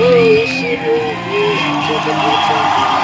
我要谢谢你谢谢你的照顾